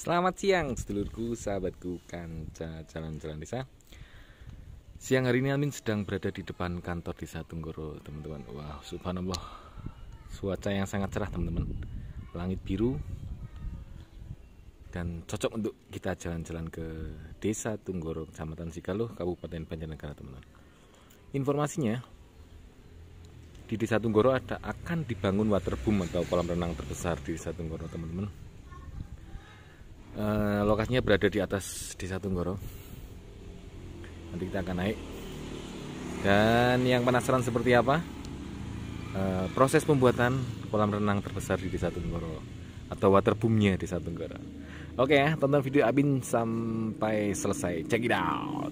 Selamat siang sedulurku, sahabatku, kanca jalan-jalan desa. Siang hari ini Amin sedang berada di depan kantor desa Tunggoro teman-teman. Wah subhanallah. Cuaca yang sangat cerah teman-teman. Langit biru Dan cocok untuk kita jalan-jalan ke desa Tunggoro Kecamatan Sigalo, Kabupaten Banjarnegara teman-teman. Informasinya di Desa Tunggoro ada akan dibangun waterboom atau kolam renang terbesar di Desa Tunggoro teman-teman Eh, lokasinya berada di atas desa Tunggoro. Nanti kita akan naik. Dan yang penasaran seperti apa? Uh, proses pembuatan kolam renang terbesar di desa Tunggoro atau waterboomnya desa Tunggoro. Oke ya tonton video Abin sampai selesai. Check it out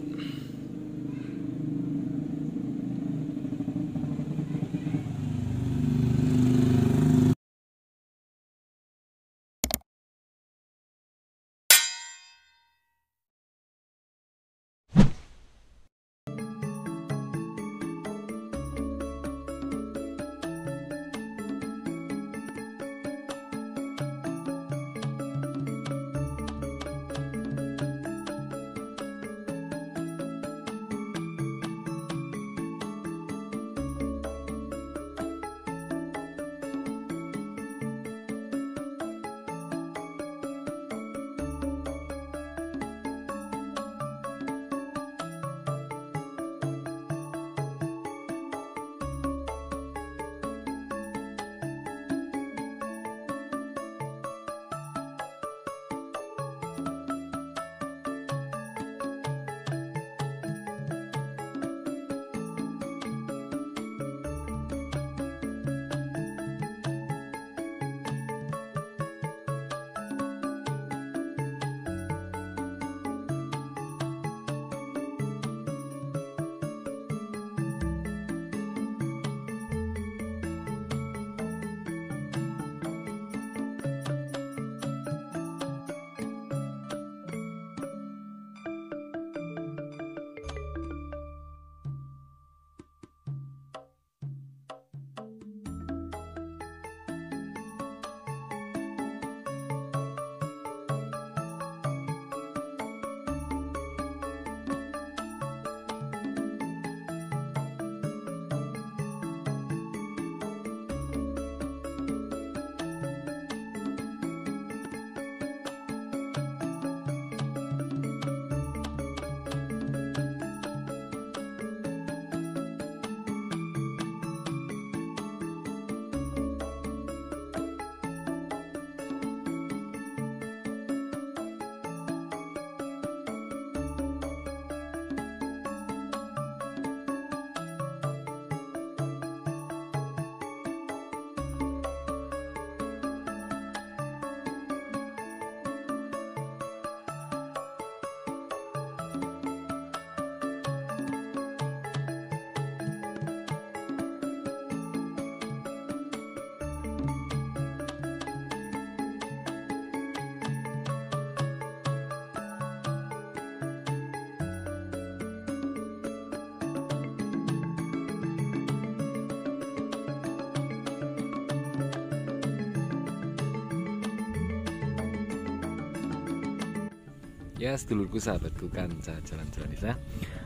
Ya sedulurku sahabatku kan jalan-jalan desa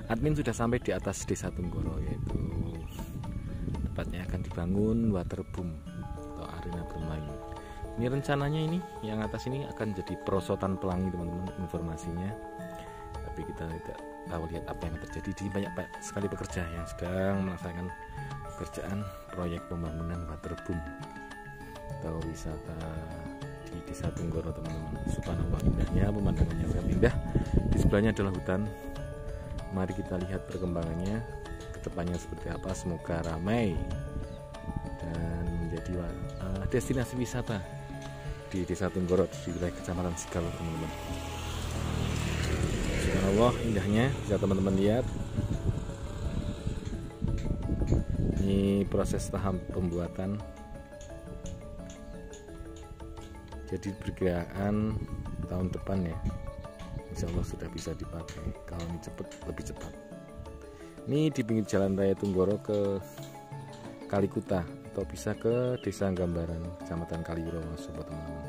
Admin sudah sampai di atas desa Tunggoro Yaitu Tepatnya akan dibangun waterboom Atau arena bermain. Ini rencananya ini Yang atas ini akan jadi perosotan pelangi teman-teman informasinya. Tapi kita tidak tahu lihat apa yang terjadi Di banyak sekali pekerja yang sedang melaksanakan pekerjaan Proyek pembangunan waterboom Atau wisata di Desa Tunggoro teman-teman subhanallah indahnya pemandangannya sangat indah. Di sebelahnya adalah hutan. Mari kita lihat perkembangannya. Ke depannya seperti apa? Semoga ramai dan menjadi uh, destinasi wisata di Desa Tunggoro di wilayah Kecamatan Sigalo teman-teman. Subhanallah indahnya. Bisa teman-teman lihat. Ini proses tahap pembuatan jadi perkiraan tahun depan ya Insya Allah sudah bisa dipakai. Kalau ini cepat lebih cepat. Ini di pinggir jalan raya Tunggoro ke Kalikuta atau bisa ke Desa Gambaran Kecamatan Kalirowo sobat teman-teman.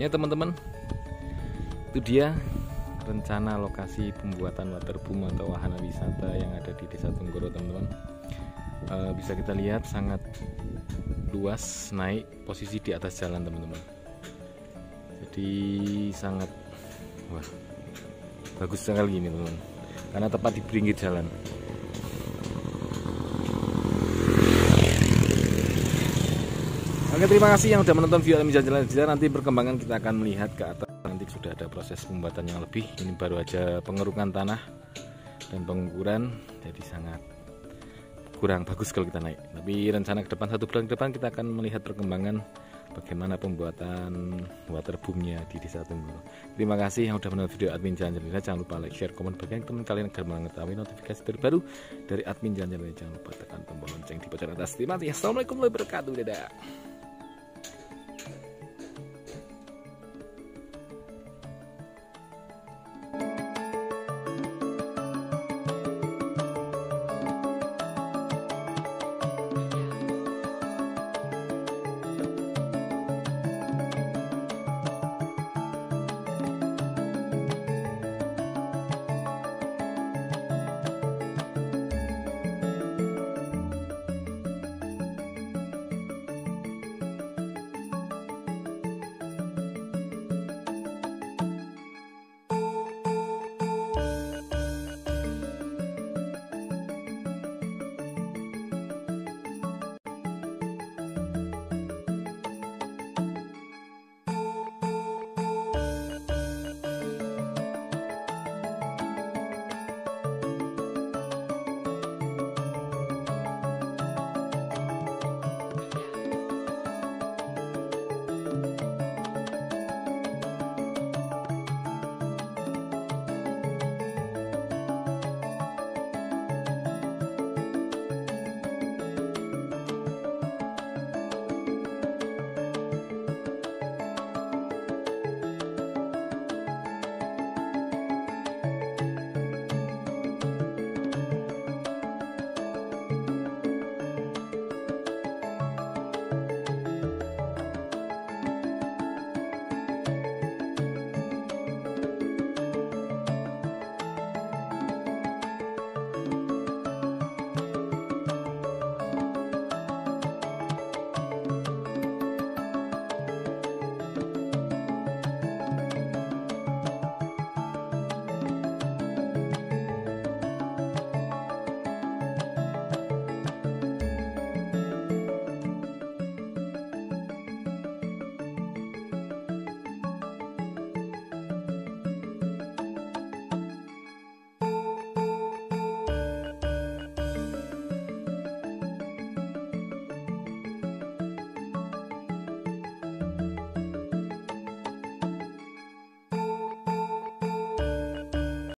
Ya teman-teman. Itu dia rencana lokasi pembuatan waterboom atau wahana wisata yang ada di Desa Tunggoro teman-teman e, bisa kita lihat sangat luas naik posisi di atas jalan teman-teman. Jadi sangat wah bagus sekali ini teman-teman. Karena tepat di pinggir jalan. Oke terima kasih yang sudah menonton video jalan jalan. Nanti perkembangan kita akan melihat ke atas. Nanti sudah ada proses pembuatan yang lebih. Ini baru aja pengerukan tanah dan pengukuran. Jadi sangat kurang bagus kalau kita naik tapi rencana ke depan satu bulan ke depan kita akan melihat perkembangan bagaimana pembuatan waterboomnya di desa Tunggoro. Terima kasih yang sudah menonton video admin Jalan Jalan Jangan lupa like, share, komen, bagian teman kalian agar mengetahui notifikasi terbaru dari admin Jalan Jalan Jangan lupa tekan tombol lonceng di bagian atas. Terima kasih. Assalamualaikum warahmatullahi wabarakatuh. Dadah.